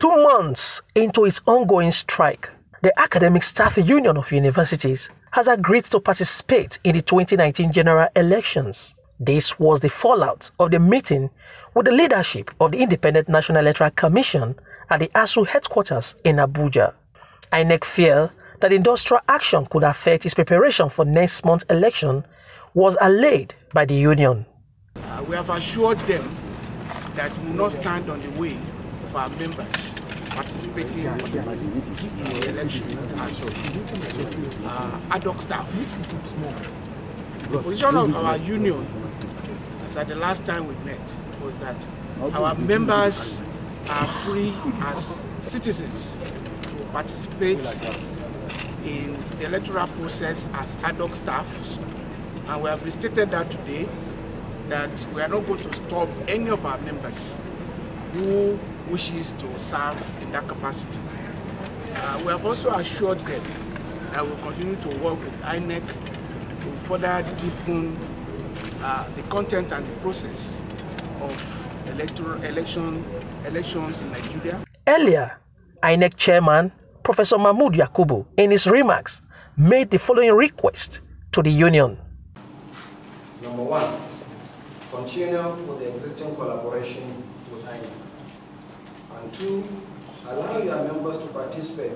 Two months into its ongoing strike, the Academic Staff Union of Universities has agreed to participate in the 2019 general elections. This was the fallout of the meeting with the leadership of the Independent National Electoral Commission at the ASUU headquarters in Abuja. INEC fear that industrial action could affect its preparation for next month's election was allayed by the union. Uh, we have assured them that we will not stand on the way of our members participating in the election as uh, ad hoc staff. The position of our union, as at the last time we met, was that our members are free as citizens to participate in the electoral process as ad hoc staff. And we have restated that today that we are not going to stop any of our members who wishes to serve in that capacity. Uh, we have also assured them that we will continue to work with INEC to further deepen uh, the content and the process of electoral election elections in Nigeria. Earlier, INEC chairman Professor Mahmoud Yakubu, in his remarks, made the following request to the union. Number one, continue with the existing collaboration with INEC. And two, allow your members to participate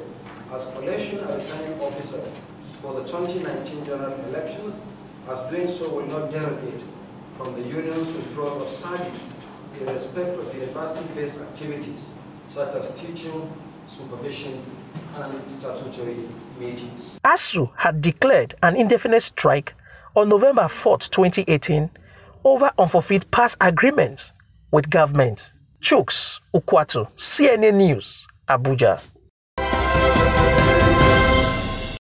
as election and returning officers for the 2019 general elections, as doing so will not derogate from the union's withdrawal of service in respect of university-based activities such as teaching, supervision, and statutory meetings. ASUU had declared an indefinite strike on November 4, 2018, over unfulfilled past agreements with government. Chooks Ukwatu, CNN News, Abuja.